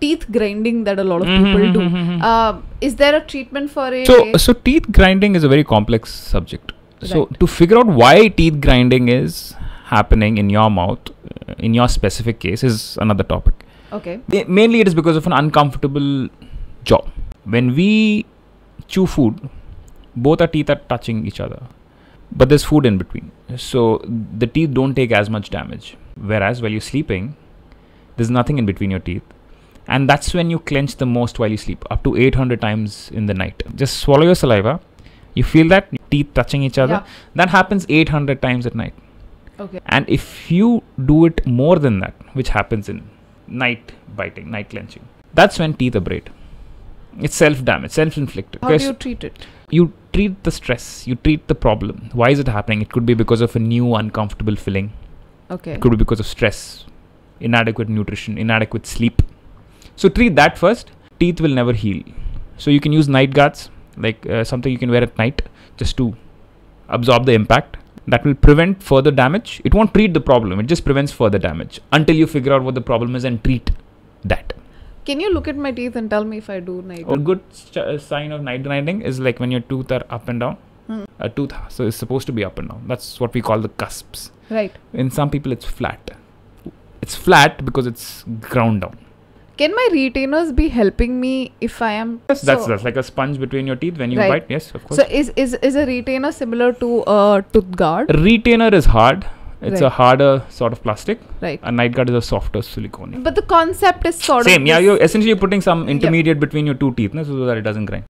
teeth grinding that a lot of Mhm, people do. mhm, mhm. Uh, is there a treatment for it? So, so teeth grinding is a very complex subject. So, to figure out why teeth grinding is happening in your mouth, uh, in your specific case, is another topic. okay. Ma- Mainly, it is because of an uncomfortable jaw. When we chew food, both our teeth are touching each other, but there's food in between. So, the teeth don't take as much damage. Whereas, while you're sleeping, there's nothing in between your teeth. And that's when you clench the most while you sleep, up to 800 times in the night. Just swallow your saliva. You feel that teeth touching each other. Yeah. That happens 800 times at night. Okay. And if you do it more than that, which happens in night biting, night clenching, that's when teeth abrade. It's self damage, self inflicted. How do you treat it? you treat the stress, you treat the problem. Why is it happening? It could be because of a new uncomfortable feeling, Okay. it could be because of stress, inadequate nutrition, inadequate sleep. So treat that first. Teeth will never heal. So you can use night guards, like uh, something you can wear at night, just to absorb the impact. That will prevent further damage. It won't treat the problem. It just prevents further damage until you figure out what the problem is and treat that. Can you look at my teeth and tell me if I do night? A good uh, sign of night grinding is like when your tooth are up and down. Hmm. A tooth so is supposed to be up and down. That's what we call the cusps. Right. In some people, it's flat. It's flat because it's ground down. Can my retainers be helping me if I am? Yes, that's so, that's like a sponge between your teeth when you Right. bite. Yes, of course. So is is is a retainer similar to a tooth guard? a retainer is hard. It's a harder sort of plastic. Right. A night guard is a softer silicone. But the concept is sort Same. of same. Yeah, you're essentially putting some intermediate between your two teeth, no, so that it doesn't grind.